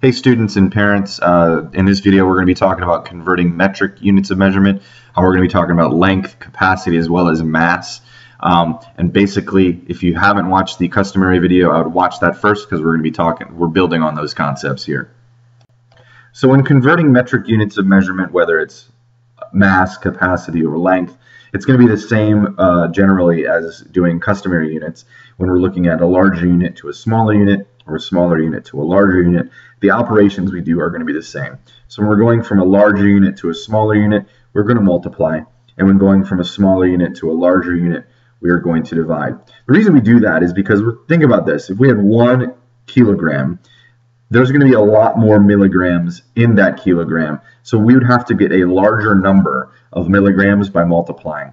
Hey students and parents, uh, in this video we're going to be talking about converting metric units of measurement, how we're going to be talking about length, capacity, as well as mass. Um, and basically, if you haven't watched the customary video, I would watch that first because we're going to be talking, we're building on those concepts here. So when converting metric units of measurement, whether it's mass, capacity, or length, it's going to be the same uh, generally as doing customary units. When we're looking at a larger unit to a smaller unit, or a smaller unit to a larger unit, the operations we do are going to be the same. So when we're going from a larger unit to a smaller unit, we're going to multiply. And when going from a smaller unit to a larger unit, we are going to divide. The reason we do that is because think about this. If we had one kilogram, there's going to be a lot more milligrams in that kilogram. So we would have to get a larger number of milligrams by multiplying.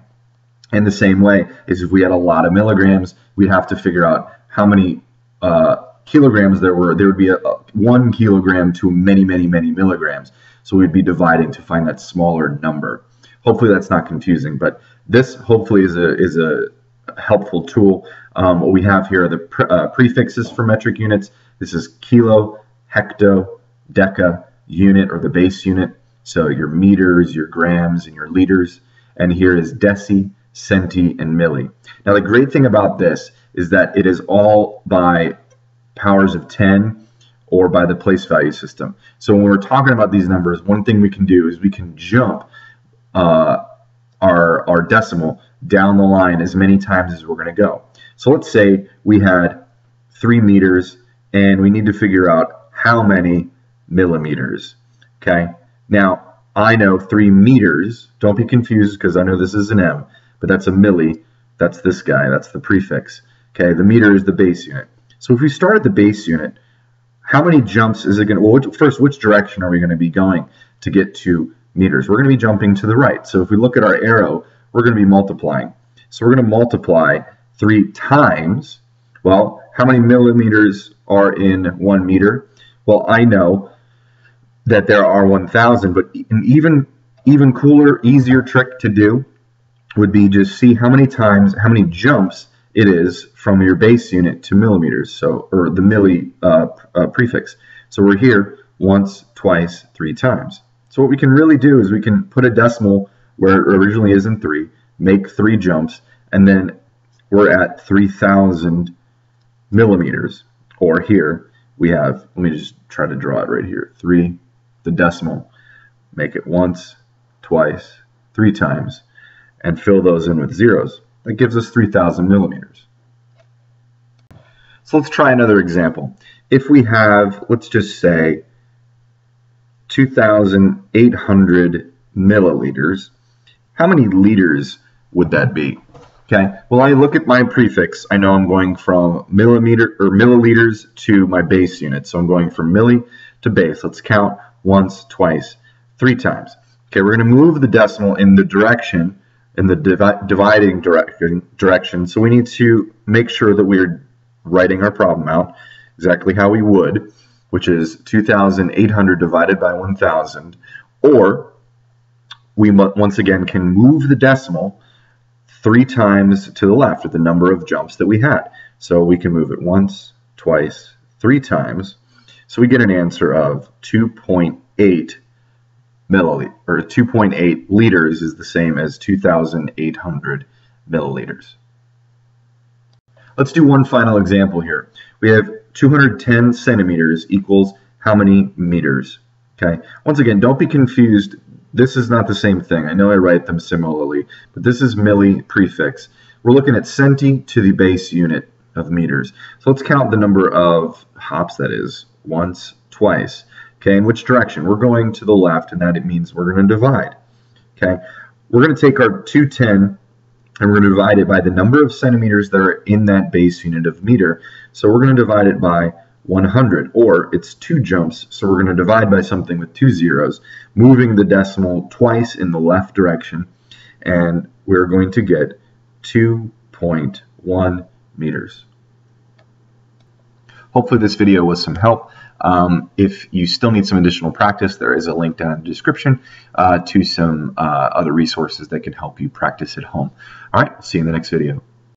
In the same way is if we had a lot of milligrams, we'd have to figure out how many uh, kilograms there were, there would be a, a, one kilogram to many, many, many milligrams. So we'd be dividing to find that smaller number. Hopefully that's not confusing, but this hopefully is a is a helpful tool. Um, what we have here are the pre uh, prefixes for metric units. This is kilo, hecto, deca, unit, or the base unit. So your meters, your grams, and your liters. And here is deci, centi, and milli. Now the great thing about this is that it is all by powers of 10 or by the place value system. So when we're talking about these numbers, one thing we can do is we can jump uh, our, our decimal down the line as many times as we're going to go. So let's say we had 3 meters and we need to figure out how many millimeters. Okay, now I know 3 meters. Don't be confused because I know this is an M, but that's a milli. That's this guy. That's the prefix. Okay, the meter is the base unit. So if we start at the base unit, how many jumps is it going to, well, which, first, which direction are we going to be going to get to meters? We're going to be jumping to the right. So if we look at our arrow, we're going to be multiplying. So we're going to multiply three times, well, how many millimeters are in one meter? Well, I know that there are 1,000, but an even, even cooler, easier trick to do would be just see how many times, how many jumps it is from your base unit to millimeters, so or the milli uh, uh, prefix. So we're here once, twice, three times. So what we can really do is we can put a decimal where it originally is in three, make three jumps, and then we're at 3,000 millimeters. Or here we have, let me just try to draw it right here, three, the decimal, make it once, twice, three times, and fill those in with zeros. That gives us 3,000 millimeters. So let's try another example. If we have, let's just say, 2,800 milliliters, how many liters would that be? Okay, well, I look at my prefix. I know I'm going from millimeter or milliliters to my base unit. So I'm going from milli to base. Let's count once, twice, three times. Okay, we're going to move the decimal in the direction in the divi dividing direction, direction. So we need to make sure that we're writing our problem out exactly how we would, which is 2,800 divided by 1,000. Or we once again can move the decimal three times to the left with the number of jumps that we had. So we can move it once, twice, three times. So we get an answer of 2.8 milliliter or 2.8 liters is the same as 2,800 milliliters. Let's do one final example here. We have 210 centimeters equals how many meters? Okay. Once again, don't be confused. This is not the same thing. I know I write them similarly, but this is milli prefix. We're looking at centi to the base unit of meters. So let's count the number of hops that is. Once, twice. Okay, in which direction? We're going to the left, and that it means we're going to divide. Okay, we're going to take our 210 and we're going to divide it by the number of centimeters that are in that base unit of meter. So we're going to divide it by 100, or it's two jumps, so we're going to divide by something with two zeros, moving the decimal twice in the left direction, and we're going to get 2.1 meters. Hopefully this video was some help. Um, if you still need some additional practice, there is a link down in the description uh, to some uh, other resources that can help you practice at home. All right, see you in the next video.